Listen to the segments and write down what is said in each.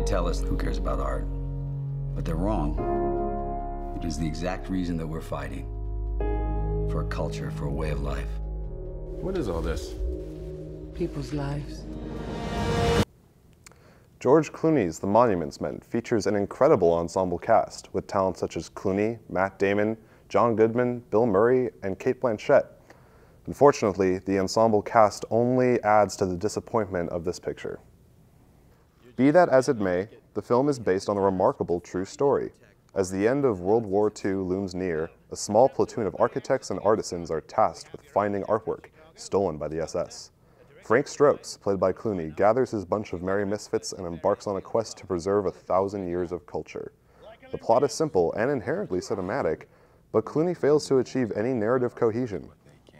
us who cares about art. But they're wrong. It is the exact reason that we're fighting for a culture, for a way of life. What is all this? People's lives. George Clooney's The Monuments Men features an incredible ensemble cast with talent such as Clooney, Matt Damon, John Goodman, Bill Murray, and Cate Blanchett. Unfortunately, the ensemble cast only adds to the disappointment of this picture. Be that as it may, the film is based on a remarkable true story. As the end of World War II looms near, a small platoon of architects and artisans are tasked with finding artwork stolen by the SS. Frank Stokes, played by Clooney, gathers his bunch of merry misfits and embarks on a quest to preserve a thousand years of culture. The plot is simple and inherently cinematic, but Clooney fails to achieve any narrative cohesion.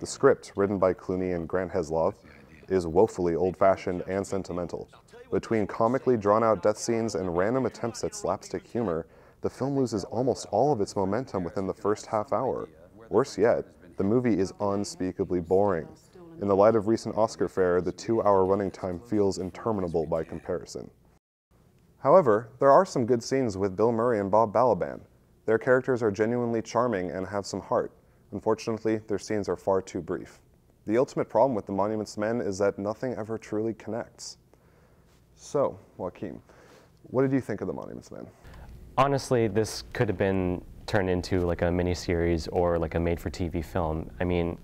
The script, written by Clooney and Grant Heslov, is woefully old-fashioned and sentimental. Between comically drawn-out death scenes and random attempts at slapstick humor, the film loses almost all of its momentum within the first half hour. Worse yet, the movie is unspeakably boring. In the light of recent Oscar fare, the two-hour running time feels interminable by comparison. However, there are some good scenes with Bill Murray and Bob Balaban. Their characters are genuinely charming and have some heart. Unfortunately, their scenes are far too brief. The ultimate problem with the Monuments Men is that nothing ever truly connects. So, Joachim, what did you think of the Monuments Men? Honestly, this could have been turned into like a miniseries or like a made-for-TV film. I mean,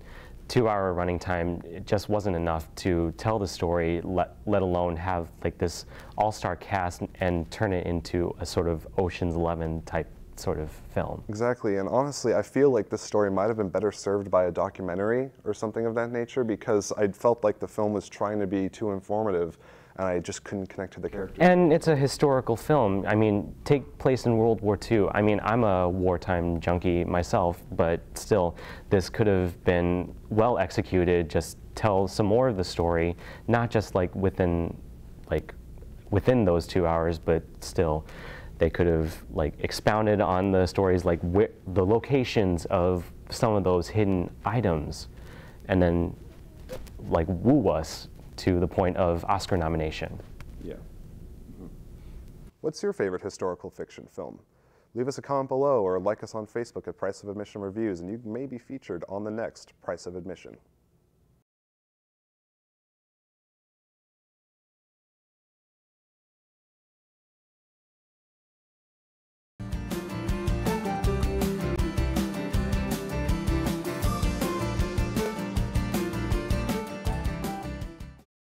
two-hour running time it just wasn't enough to tell the story, let, let alone have like this all-star cast and, and turn it into a sort of Ocean's Eleven type sort of film. Exactly, and honestly, I feel like this story might have been better served by a documentary or something of that nature because I felt like the film was trying to be too informative and I just couldn't connect to the characters. And it's a historical film. I mean, take place in World War II. I mean, I'm a wartime junkie myself, but still, this could have been well executed. Just tell some more of the story, not just like within, like, within those two hours, but still, they could have like expounded on the stories, like the locations of some of those hidden items, and then like woo us to the point of Oscar nomination. Yeah. Mm -hmm. What's your favorite historical fiction film? Leave us a comment below or like us on Facebook at Price of Admission Reviews and you may be featured on the next Price of Admission.